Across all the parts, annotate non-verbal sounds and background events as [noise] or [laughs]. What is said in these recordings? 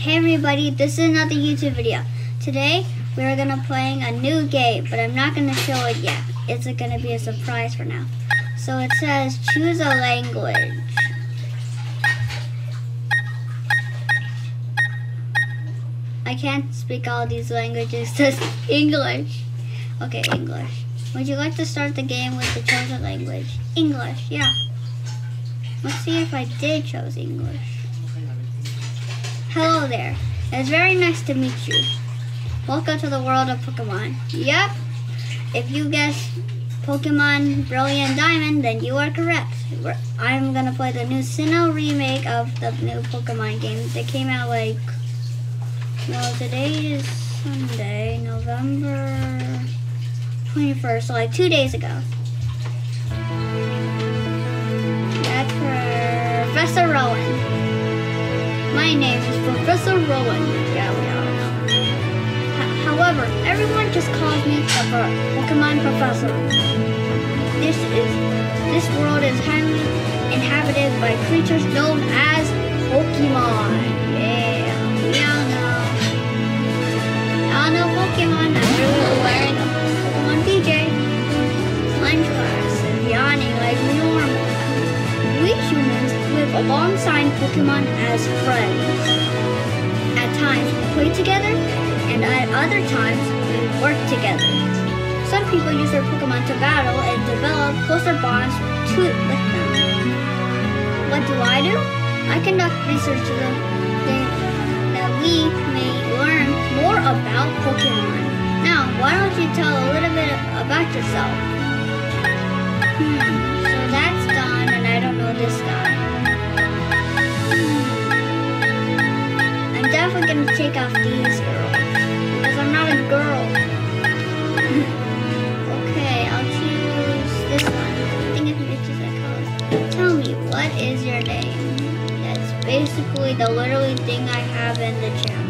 Hey everybody, this is another YouTube video. Today we are gonna playing a new game, but I'm not gonna show it yet. It's gonna be a surprise for now. So it says choose a language. I can't speak all these languages, [laughs] just English. Okay, English. Would you like to start the game with the chosen language? English, yeah. Let's see if I did choose English. Hello there. It's very nice to meet you. Welcome to the world of Pokemon. Yep. If you guess Pokemon Brilliant Diamond, then you are correct. I'm gonna play the new Sinnoh remake of the new Pokemon game that came out like, well, today is Sunday, November 21st, so like two days ago. That's Professor Rowan. My name is Professor Rowan. Yeah, we all know. H however, everyone just calls me the Pokemon Professor. This is this world is highly inhabited by creatures known as Pokemon. Yeah, we all know. Y'all know Pokemon. I'm really wearing a Pokemon PJ. Lunch class is yawning like normal. We humans alongside Pokemon as friends. At times we play together, and at other times we work together. Some people use their Pokemon to battle and develop closer bonds to, with them. What do I do? I conduct research so that we may learn more about Pokemon. Now, why don't you tell a little bit about yourself? Hmm, so that's done, and I don't know this guy. Definitely gonna take off these girls because I'm not a girl. [laughs] okay, I'll choose this one. I think it's bitches I call Tell me, what is your name? That's basically the literally thing I have in the channel.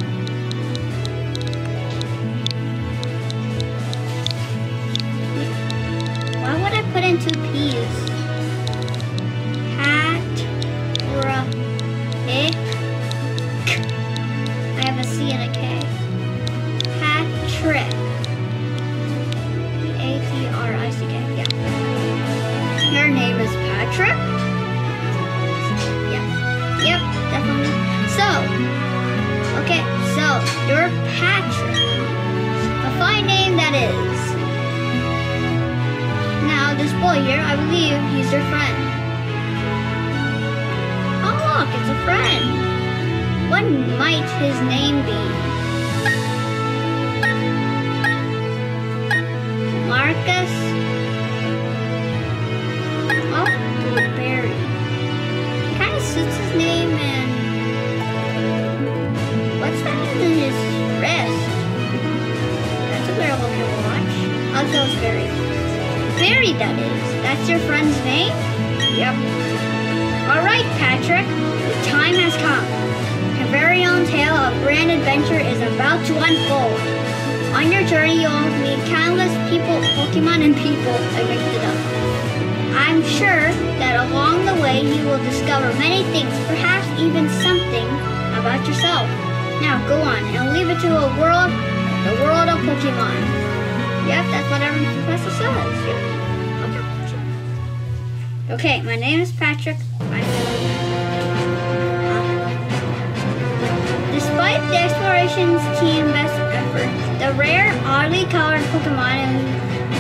Barry. Barry, that is. That's your friend's name? Yep. Alright, Patrick. The time has come. Your very own tale of grand adventure is about to unfold. On your journey, you'll meet countless people, Pokemon and people. I mixed it up. I'm sure that along the way, you will discover many things, perhaps even something about yourself. Now, go on and leave it to a world, the world of Pokemon. Yep, that's what every professor says. Yep. Okay, my name is Patrick. I'm Despite the explorations team's best efforts, the rare, oddly colored Pokemon in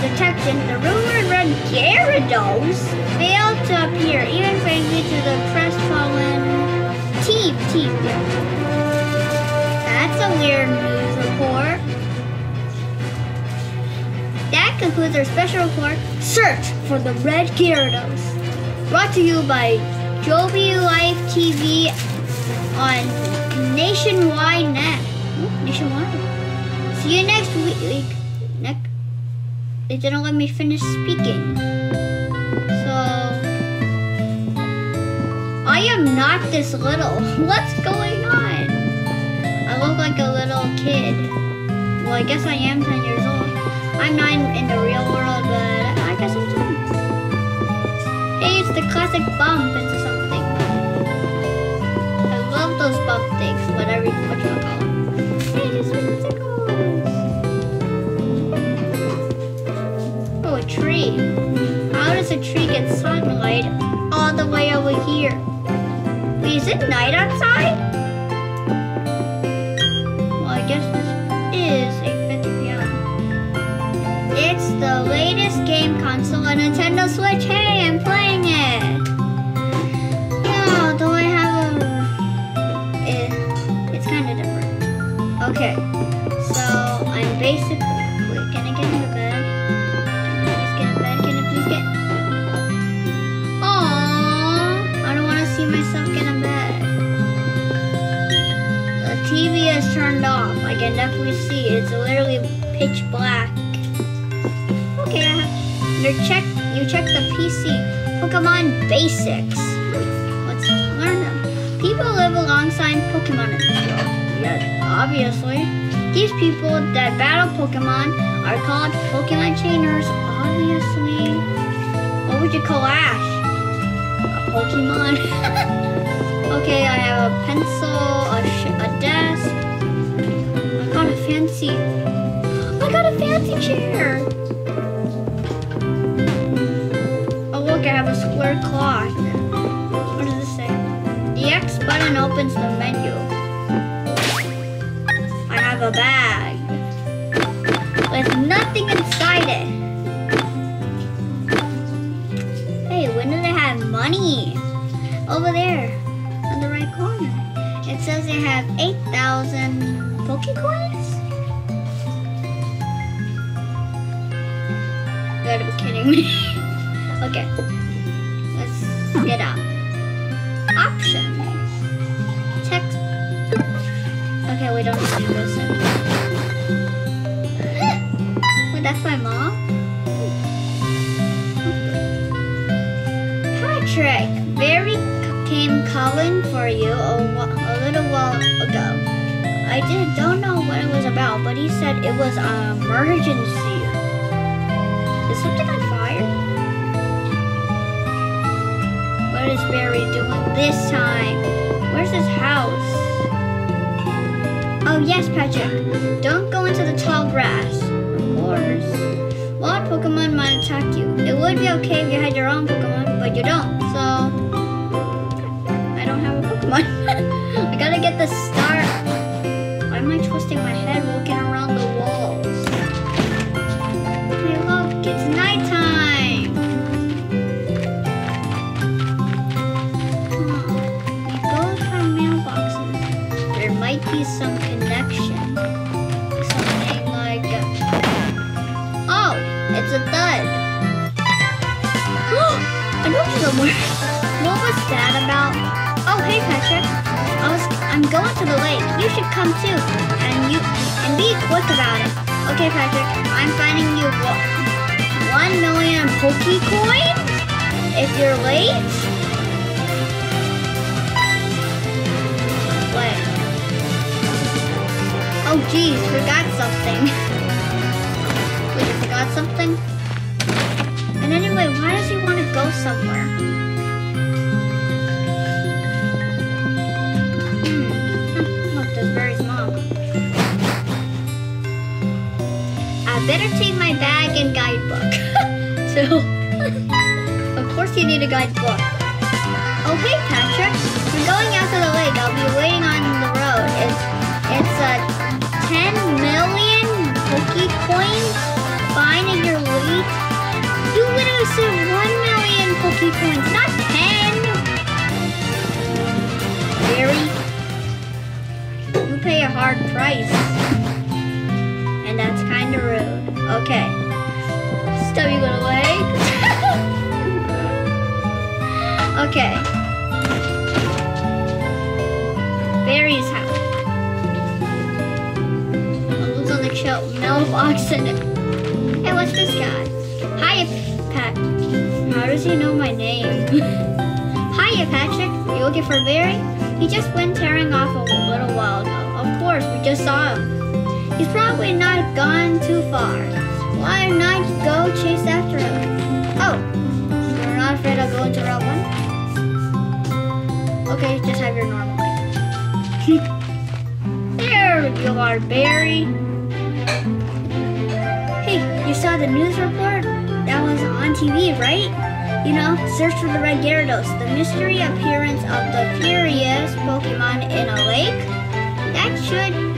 detection, the rumored red Gyarados, failed to appear, even thanks to the crestfallen team. Team. That's a weird news report. Concludes our special report, Search for the Red Gyarados. Brought to you by Jubilife TV on Nationwide Net. Ooh, nationwide. See you next week. Next. They didn't let me finish speaking. So I am not this little. [laughs] What's going on? I look like a little kid. Well, I guess I am 10 years old. I'm not in the real world, but I guess I'm fun. Hey, it's the classic bump into something. I love those bump things, whatever you want to call. Hey, it's tickles. Oh, a tree. How does a tree get sunlight all the way over here? Wait, is it night outside? The latest game console on Nintendo Switch. Hey, I'm playing it. Oh, yeah, though I have a... It, it's kind of different. Okay, so I'm basically... Wait, can I get into bed? Can I please get in bed? Can I please get... Aww, I don't want to see myself get in bed. The TV is turned off. I can definitely see. It's literally pitch black. You check, you check the PC. Pokemon Basics. Let's learn them. People live alongside Pokemon in this world. Yes, obviously. These people that battle Pokemon are called Pokemon trainers, obviously. What would you call Ash? A Pokemon? [laughs] okay, I have a pencil, a, a desk. I got a fancy. I got a fancy chair. What does this say? The X button opens the menu. I have a bag with nothing inside [laughs] I gotta get the start. Why am I twisting my head around Hey Patrick. I was I'm going to the lake. You should come too. And you and be quick about it. Okay, Patrick. I'm finding you one million Poke Pokecoins if you're late. Wait. Oh geez, forgot something. [laughs] Wait, forgot something? And anyway, why does he want to go somewhere? I better take my bag and guidebook. [laughs] so, of course you need a guidebook. Oh, hey, Patrick. We're going out to the lake. I'll be waiting on the road. It's, it's a 10 million Pokecoins fine if you're late. You literally said 1 million Pokecoins, not 10. Barry, you pay a hard price. And that's kind of rude. Okay. Stubby little leg. [laughs] okay. Barry's house. Oh, looks like shell mailbox it. Hey, what's this guy? Hiya, Pat. How does he know my name? [laughs] Hiya, Patrick. Are You looking for Barry? He just went tearing off a little while ago. Of course, we just saw him. He's probably not gone too far. Why not go chase after him? Oh, you're not afraid I'll go into Route 1? Okay, just have your normal life. there you are, Barry. Hey, you saw the news report? That was on TV, right? You know, search for the red Gyarados. The mystery appearance of the furious Pokemon in a lake. That should,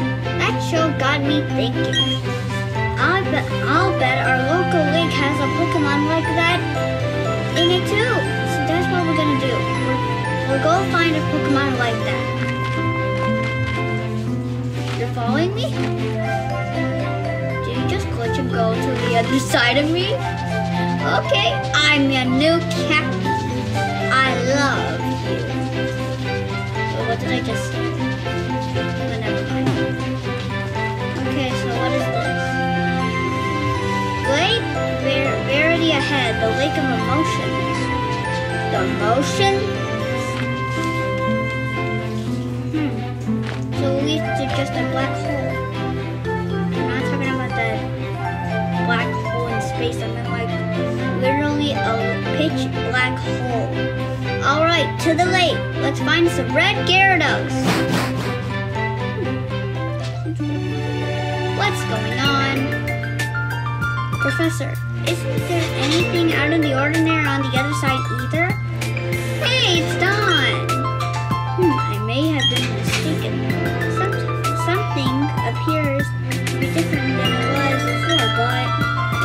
show got me thinking. I'll bet, I'll bet our local lake has a Pokemon like that in it too. So that's what we're gonna do. We're, we'll go find a Pokemon like that. You're following me? Did you just glitch and go to the other [laughs] side of me? Okay, I'm your new captain. I love you. What did I just say? Ahead, the lake of emotions. The motion? Hmm. So it just a black hole. I'm not talking about that black hole in space. I meant like literally a pitch black hole. All right, to the lake. Let's find some red Gyarados. What's going on? Professor, anything out of the ordinary on the other side either? Hey, it's Dawn! Hmm, I may have been mistaken. Some, something appears to be different than it was before, but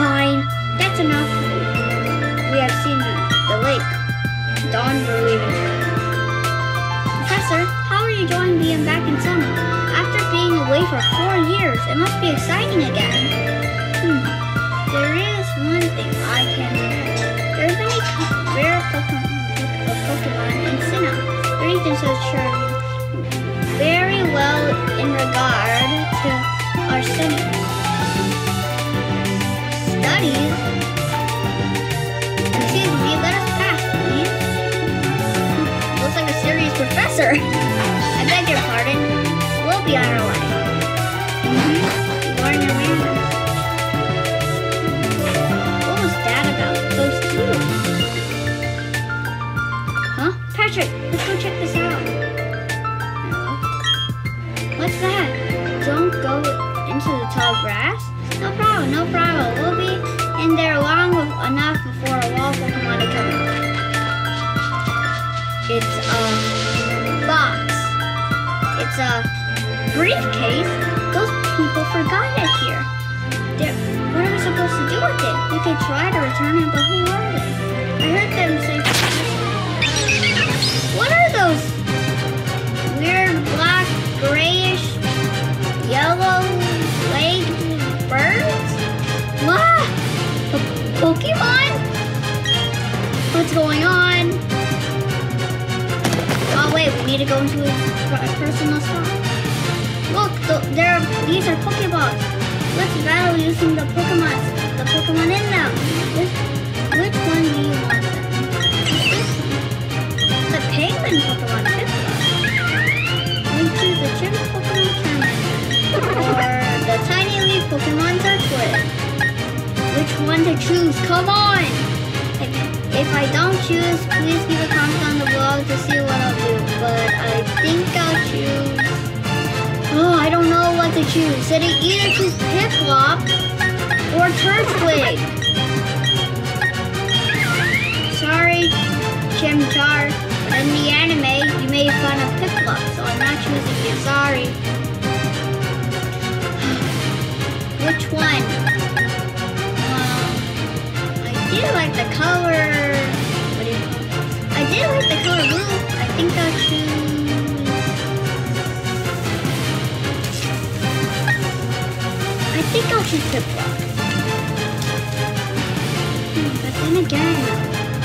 fine. That's enough. We have seen the, the lake. Dawn, we're leaving. Professor, how are you enjoying being back in Sinnoh? After being away for four years, it must be exciting again. Thing I can There's many co- rare Pokemon, in Sinnoh. The region so sure very well in regard to our studies. Into a. Look, th- there are, these are Pokeballs. Let's battle using the Pokemon, the Pokemon in them. Which, which one do you want? The Penguin Pokemon the Pokemon. Or the Tiny Leaf Pokemon Turtwig. Which one to choose? Come on! If, I don't choose, please leave a comment on the blog to see what I'll do. But I think I'll choose. Oh, I don't know what to choose. Should I either choose Piplup or Turtwig? Sorry, Chimchar. In the anime, you made fun of Piplup, so I'm not choosing you. Sorry. [sighs] Which one? I did like the color. Do? I did like the color blue. I think I'll choose. I think I'll choose Piplup. Hmm, But then again,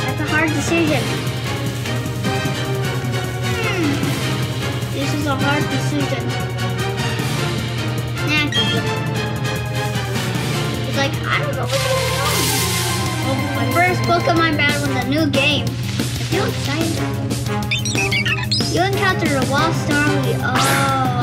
that's a hard decision. Hmm. This is a hard decision. Nah, It's like, I don't know my first Pokemon battle in the new game. I feel excited. You encountered a wall Starly. Oh,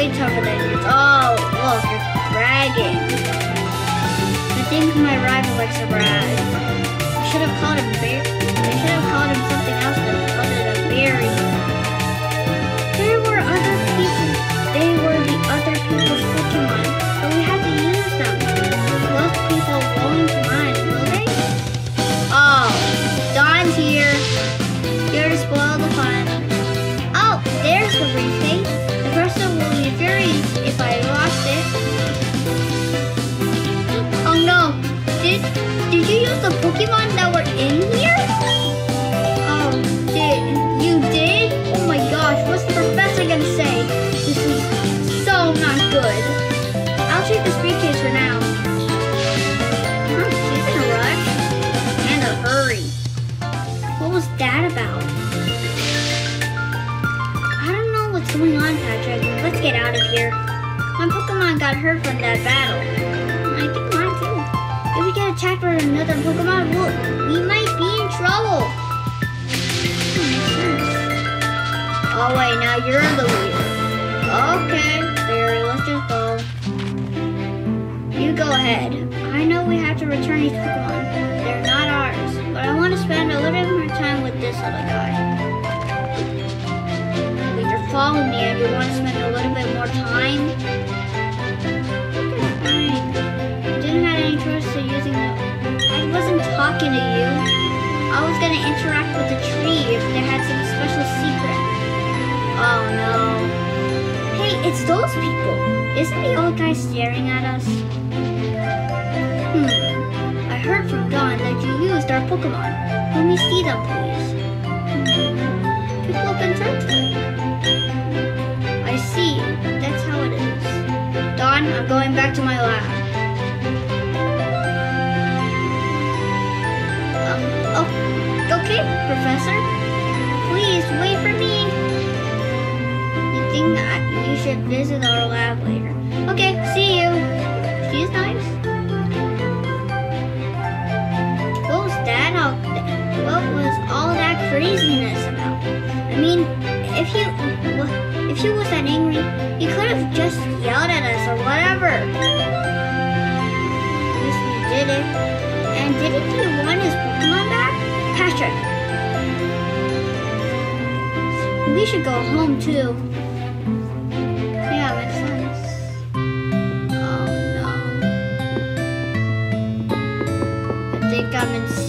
way tougher than yours. Oh, look, you're bragging. I think my rival likes to brag. I should have called him Bear. I should have called him something else other than Barry. Pokemon that were in here? You're the leader. Okay, Barry, let's just go. You go ahead. I know we have to return these Pokemon. They're not ours, but I want to spend a little bit more time with this little guy. If you're following me and you want to spend a little bit more time, okay, fine. Didn't have any choice to using the. I wasn't talking to you. I was gonna interact with the tree if they had some special secret. Oh no. Hey, it's those people. Isn't the old guy staring at us? Hmm. I heard from Dawn that you used our Pokemon. Let me see them, please. Hmm. People have been Turtwig. I see. That's how it is. Dawn, I'm going back to my lab. Um, oh, okay, Professor. Please wait for me. Think you should visit our lab later? Okay, see you. She's nice. What was that all? What was all that craziness about? I mean, if you if he was that angry, he could have just yelled at us or whatever. At least we did it. And didn't he want his Pokemon back? Patrick. We should go home too.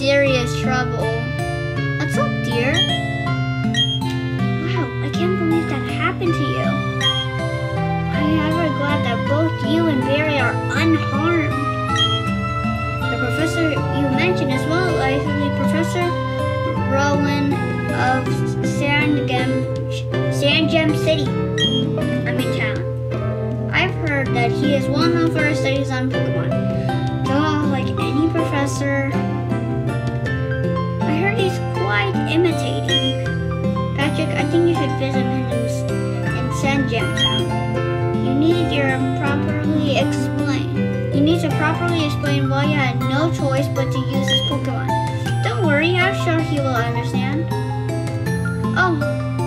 Serious trouble. What's up, dear? Wow, I can't believe that happened to you. I'm ever glad that both you and Barry are unharmed. The professor you mentioned as well likely Professor Rowan of Sandgem, Sandgem City. To properly explain why you had no choice but to use his Pokemon. Don't worry, I'm sure he will understand. Oh,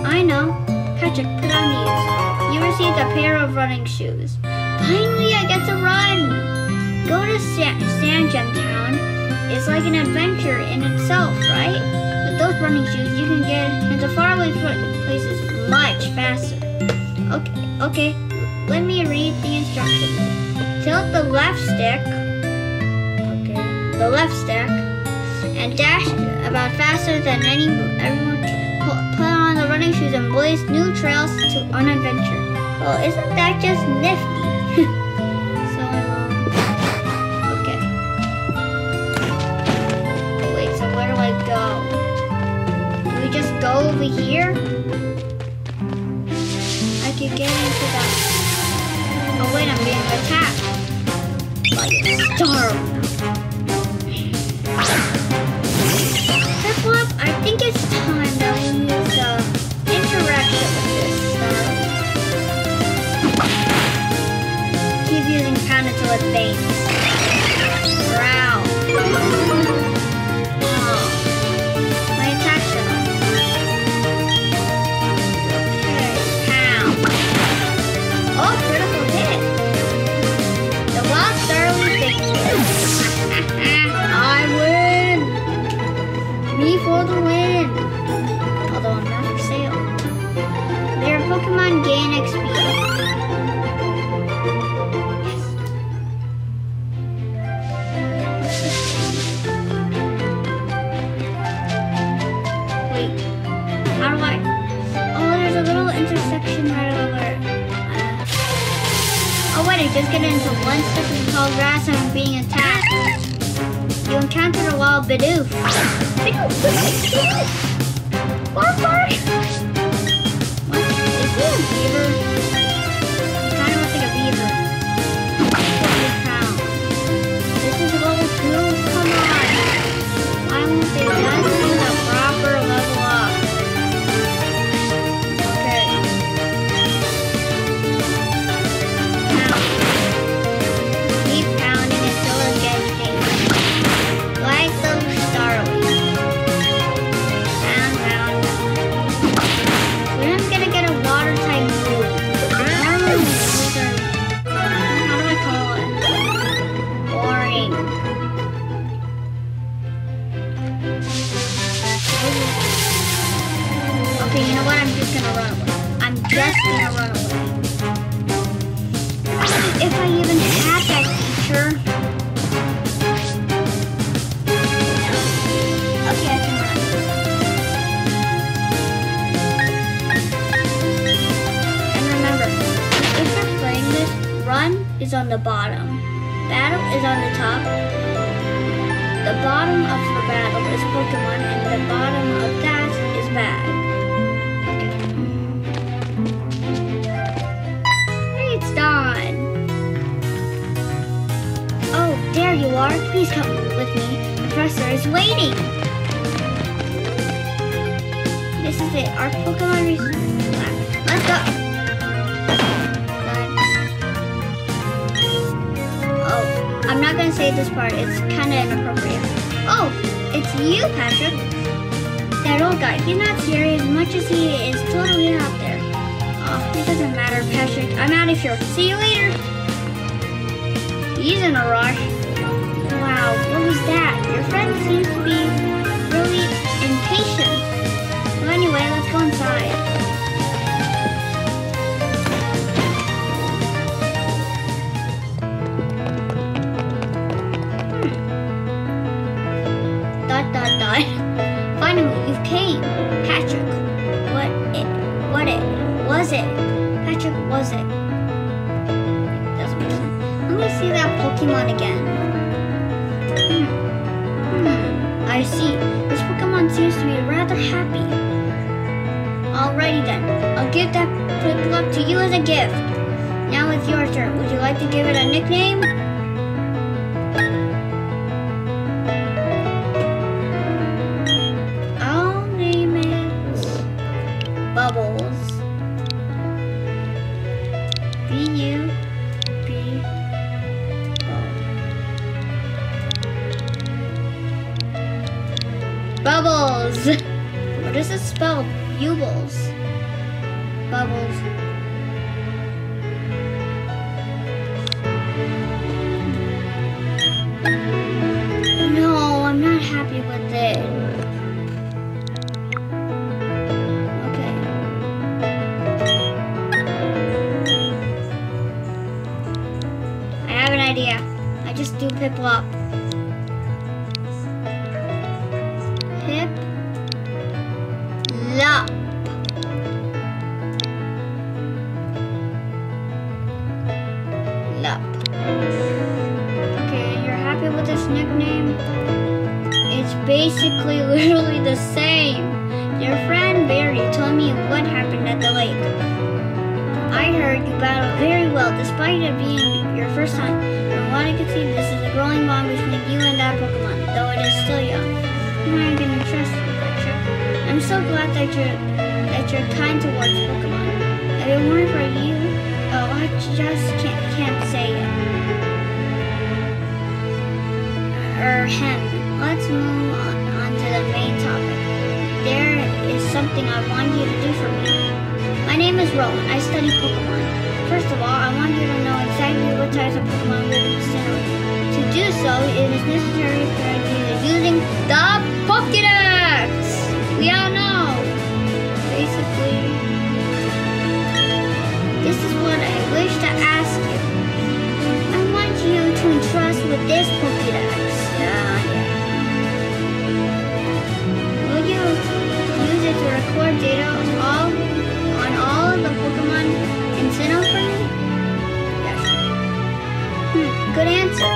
I know. Patrick, put on these. You received a pair of running shoes. Finally, I get to run! Go to Sa- Sandgem Town is like an adventure in itself, right? With those running shoes, you can get into faraway pla- places much faster. Okay, okay. Let me read the instructions. The left stick. Okay, the left stick, and dash about faster than any everyone. Put, on the running shoes and blaze new trails to on adventure. Well, isn't that just nifty? [laughs] so, um, okay. Wait, so where do I go? Do we just go over here? I could get into that. Oh wait, I'm being attacked star. I think it's time that we use uh, interaction with this star. Keep using pound until it faints. Growl. Me for the win! Although I'm not for sale. Their Pokemon gain XP. Wait, how do I? Oh, there's a little intersection right over. Uh, oh wait, I just get into one of tall grass and I'm being attacked. You encountered a wild Bidoof. Bidoof! Bark, bark! What? Is beaver? Kind of inappropriate. Oh, it's you, Patrick. That old guy. He's not serious as much as he is totally out there. Oh, it doesn't matter, Patrick. I'm out of here. See you later. He's in a rush. Wow, what was that? Your friend seems to be really impatient. Well, anyway, let's go inside. Finally, you came, Patrick. What it? What it? Was it? Patrick, was it? Doesn't. Let me see that Pokemon again. Hmm. Hmm. I see. This Pokemon seems to be rather happy. Alrighty then. I'll give that Piplup to you as a gift. Now it's your turn. Would you like to give it a nickname? Bubbles. B U B Bubbles. What does it spell? Bubbles. Bubbles. I can see, this is a growing bond between you and that Pokemon, though it is still young. I'm gonna trust you, Patrick. I'm so glad that you're that you're kind towards Pokemon. If it weren't for you, oh, I just can't can't say it. Er, hem. Let's move on, on to the main topic. There is something I want you to do for me. My name is Rowan. I study Pokemon. First of all, I want you to know exactly what types of Pokemon live in the. To do so, it is necessary for you to using the Pokédex! We all know. Basically, this is what I wish to ask you. I want you to entrust with this Pokédex. Yeah, yeah. Will you use it to record data on all on all of the Pokemon in for me? Yes. Hmm, good answer.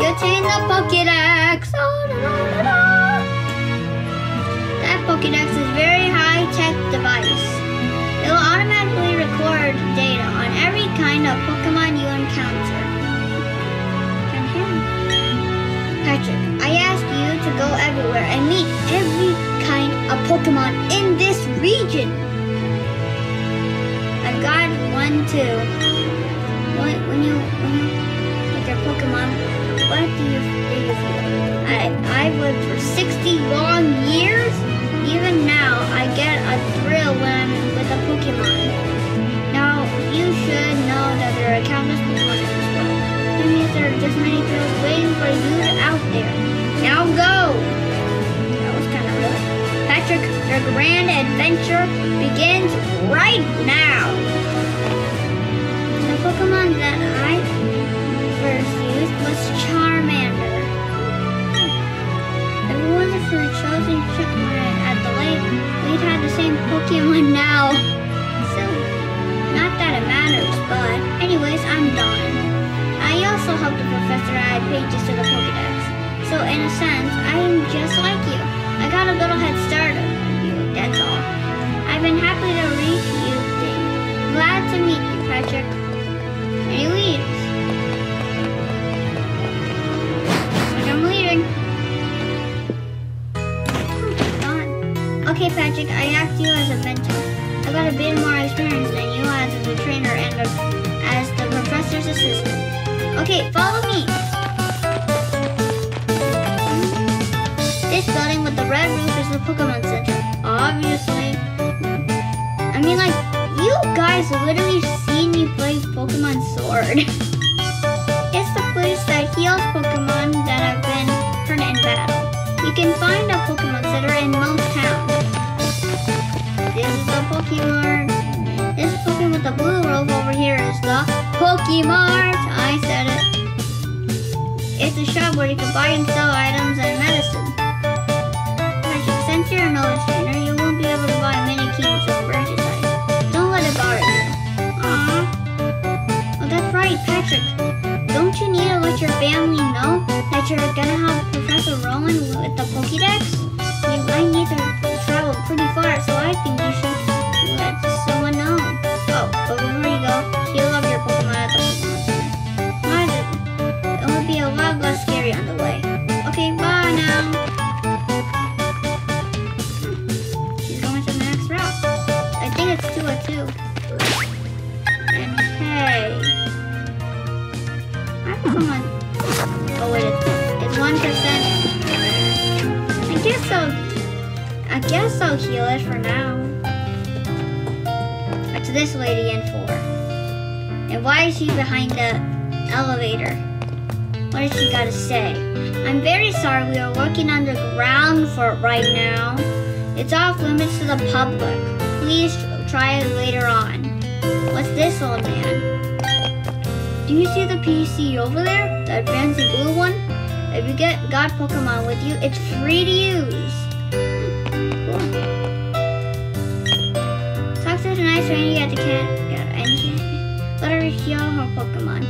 You obtain the Pokédex. Oh, da, da, da. That Pokédex is very high-tech device. It will automatically record data on every kind of Pokemon you encounter. Patrick, I ask you to go everywhere and meet every kind of Pokemon in this region. One too. When, when you when you with your Pokemon, what do you do? I I've lived for 60 long years. Even now, I get a thrill when I'm with a Pokemon. Now, you should know that there are countless Pokemon in this world. That means there are just many thrills waiting for you out there. Now go! That was kind of rude. Patrick, your grand adventure begins right now. Pokemon that I first used was Charmander. For the chosen Chipmunk at the lake, we'd have the same Pokemon now. So, not that it matters, but anyways, I'm done. I also helped the professor add pages to the Pokedex. So in a sense, I'm just like you. I got a little head start on you, that's all. I've been happy to reach you. Dave. Glad to meet you, Patrick. I'm leaving. Hmm, Gone. Okay, Patrick, I act you as a mentor. I got a bit more experience than you as the trainer and as the professor's assistant. Okay, follow me. This building with the red roof is the Pokemon Center. Obviously. I mean, like, you guys literally seen me play Pokemon Sword. it's the place that heals Pokemon that have been hurt in battle. You can find a Pokemon Center in most towns. This is the Pokemon. This Pokemon with the blue robe over here is the Pokemart. I said it. It's a shop where you can buy and sell items and medicine. Family know that you're gonna have Professor Rowan with the Pokédex? You might need to travel pretty far, so I think you should let someone know. Oh, is she behind the elevator? What does she gotta say? I'm very sorry, we are working underground for it right now. It's off limits to the public. Please try it later on. What's this old man? Do you see the PC over there? That fancy blue one? If you get God Pokemon with you, it's free to use. Cool. Talk to the nice lady at the he- let heal her Pokemon.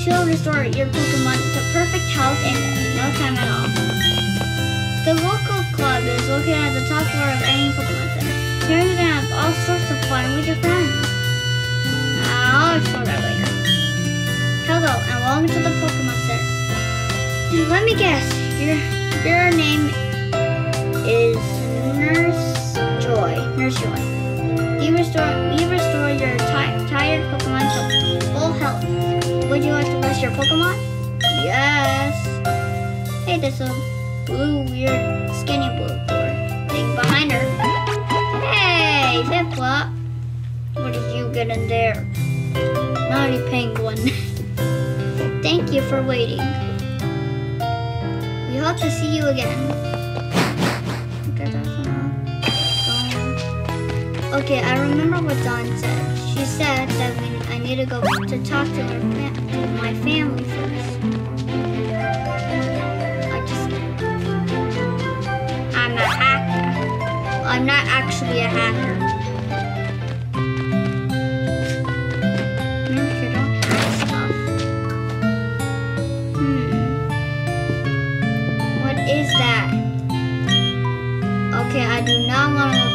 She'll restore your Pokemon to perfect health in no time at all. The local club is located at the top floor of any Pokemon Center. Here you can have all sorts of fun with your friends. Ah, I'll explore that later. Hello and welcome to the Pokemon Center. Let me guess, your your name is Nurse Joy. Nurse Joy. You restore you restore your tired Pokemon to full health. Would you like to rest your Pokemon? Yes. Hey, there's a blue weird skinny blue thing behind her. Hey, Flip Flop. What did you get in there? Naughty penguin. [laughs] Thank you for waiting. We hope to see you again. Okay, I remember what Dawn said. She said that we, I need to go to talk to, her my family first. I just, I'm a hacker. I'm not actually a hacker. Hmm. What is that? Okay, I do not want to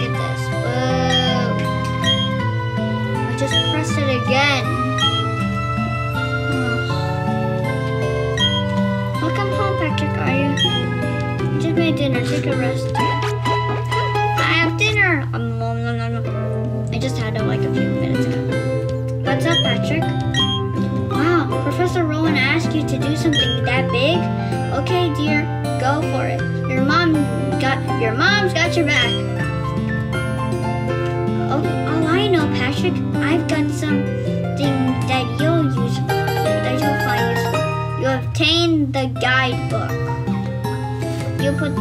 it again. Ugh. Welcome home, Patrick. Are you? Just made dinner. Take a rest. I have dinner. Um, nom, nom, nom. I just had it like a few minutes ago. What's up, Patrick? Wow, Professor Rowan asked you to do something that big? Okay, dear, go for it. Your mom got your mom's got your back.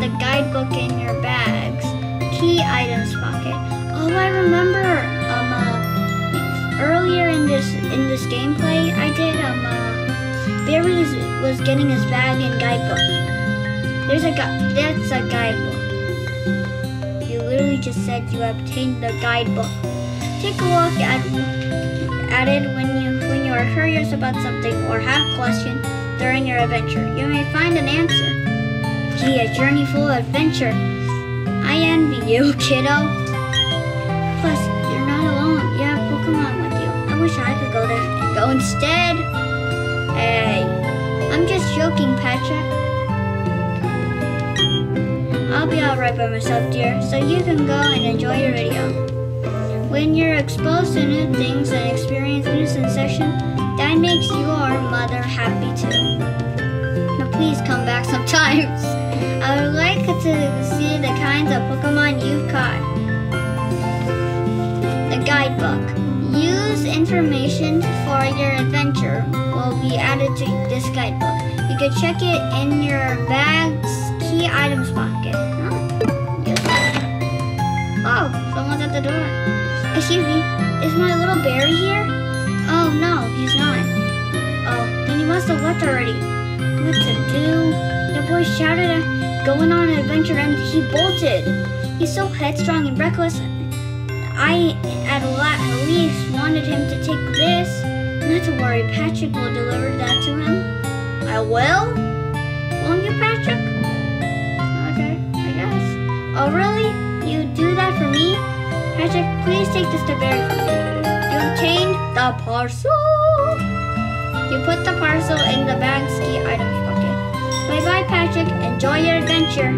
The guidebook in your bag's key items pocket. Oh, I remember. Um, uh, earlier in this in this gameplay I did, um, uh, Barry was, was getting his bag and guidebook. There's a gu- that's a guidebook. You literally just said you obtained the guidebook. Take a look at at it when you when you are curious about something or have questions during your adventure. You may find an answer. Gee, a journey full of adventure. I envy you, [laughs] kiddo. Plus, you're not alone. You have Pokemon with you. I wish I could go there and go instead. Hey, I'm just joking, Patrick. I'll be alright by myself, dear, so you can go and enjoy your video. When you're exposed to new things and experience new sensations, that makes your mother happy too. Sometimes. I would like to see the kinds of Pokemon you've caught. The guidebook. Use information for your adventure will be added to this guidebook. You can check it in your bag's key items pocket. Oh. Oh, someone's at the door. Excuse me, is my little Barry here? Oh no, he's not. Oh, then he must have left already. What to do? Boy shouted at going on an adventure and he bolted. He's so headstrong and reckless. I at least wanted him to take this. Not to worry, Patrick will deliver that to him. I will? Won't you, Patrick? Okay, I guess. Oh, really? You do that for me? Patrick, please take this to Barry for me. You obtained the parcel. You put the parcel in the bag's key items pocket. Bye bye, Patrick. Enjoy your adventure.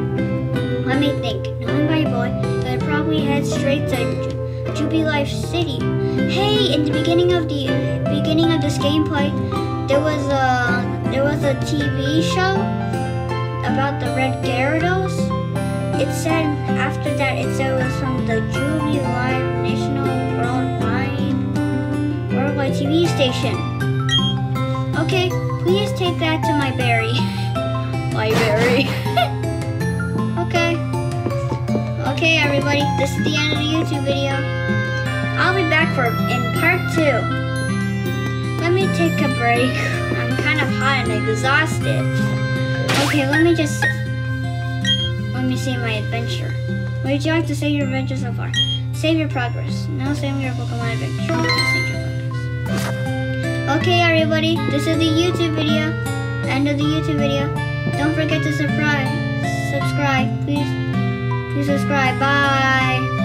Let me think. Knowing my boy, they'd probably head straight to Ju- Jubilife City. Hey, in the beginning of the beginning of this gameplay, there was a there was a TV show about the Red Gyarados. It said after that it said it was from the Jubilife National Worldwide Worldwide TV station. Okay, please take that to my Barry. [laughs] berry. [laughs] okay. Okay, everybody, this is the end of the YouTube video. I'll be back for in part two. Let me take a break. [laughs] I'm kind of hot and exhausted. Okay, let me just let me see my adventure. What would you like to save your adventure so far? Save your progress. Now save your Pokemon adventure. Save your progress. Okay, everybody, this is the YouTube video. End of the YouTube video. Don't forget to subscribe. Subscribe, please. Please subscribe. Bye.